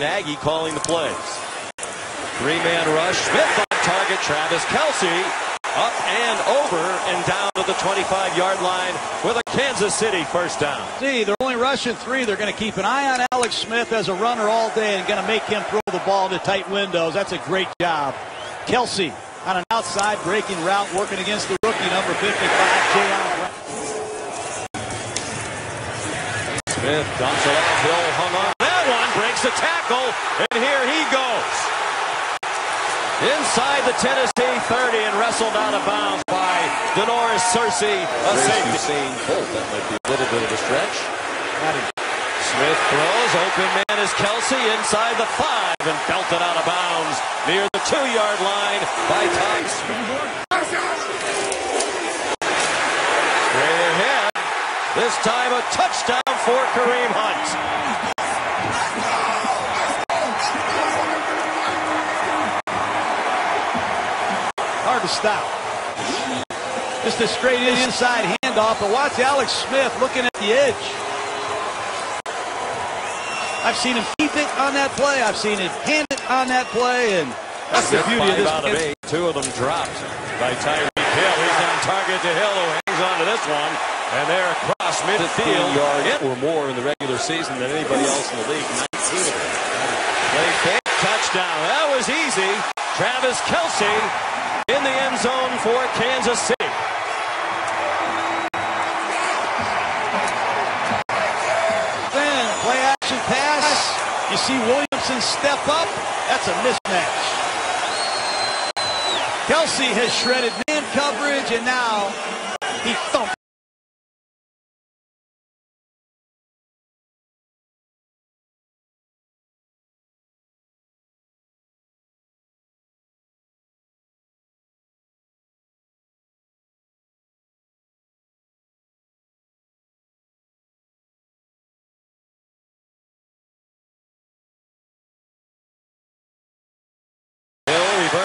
Nagy calling the plays. Three-man rush. Smith on target. Travis Kelce up and over and down to the 25-yard line with a Kansas City first down. See, they're only rushing three. They're going to keep an eye on Alex Smith as a runner all day and going to make him throw the ball into tight windows. That's a great job. Kelce on an outside breaking route working against the rookie number 55, Jayon Brown. Smith dumps it off. Hill hung on. That one breaks the tackle, and here he goes. Inside the Tennessee 30 and wrestled out of bounds by Da'Norris Searcy, a safety. Usain. That might be a little bit of a stretch. Smith throws. Open man is Kelce inside the five and belted out of bounds near the two-yard line by Tice. Straight ahead. This time a touchdown for Kareem Hunt. Hard to stop. Just a straight inside handoff, but watch Alex Smith looking at the edge. I've seen him keep it on that play. I've seen him hand it on that play, and that's the beauty of this. out of eight. Two of them dropped by Tyreek Hill. He's on target to Hill, who hangs on to this one. And they're across midfield. Yard or more in the regular season than anybody else in the league. 19 of them. Play fake, touchdown. That was easy. Travis Kelce in the end zone for Kansas City. Then play action pass. You see Williamson step up. That's a mismatch. Kelce has shredded man coverage, and now he thumped.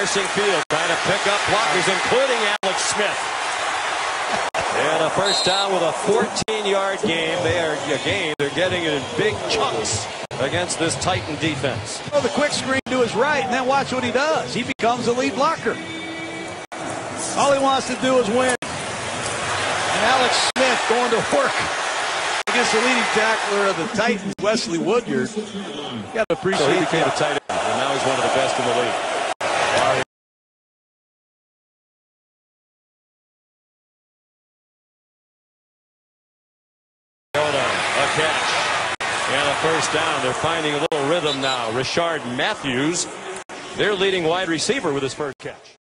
Field, trying to pick up blockers, including Alex Smith. And a first down with a 14-yard game. They are a game. They're getting it in big chunks against this Titan defense. Throw the quick screen to his right, and then watch what he does. He becomes a lead blocker. All he wants to do is win. And Alex Smith going to work against the leading tackler of the Titans, Wesley Woodyard. Got to appreciate. So he became a tight end, and now he's one of the best in the league. First down. They're finding a little rhythm now. Rishard Matthews, their leading wide receiver with his first catch.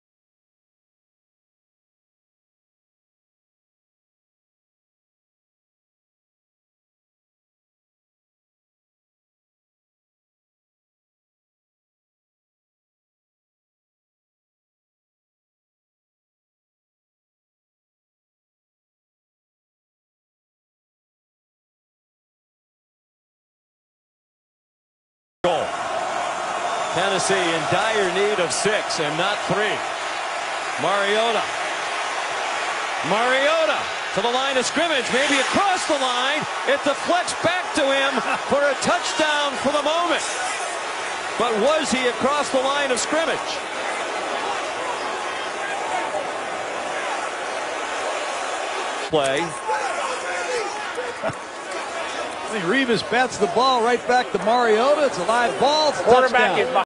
Goal. Tennessee in dire need of six and not three. Mariota. Mariota to the line of scrimmage, maybe across the line. It deflects back to him for a touchdown for the moment. But was he across the line of scrimmage? Play. I Revis bats the ball right back to Mariota. It's a live ball. It's a Quarterback touchdown.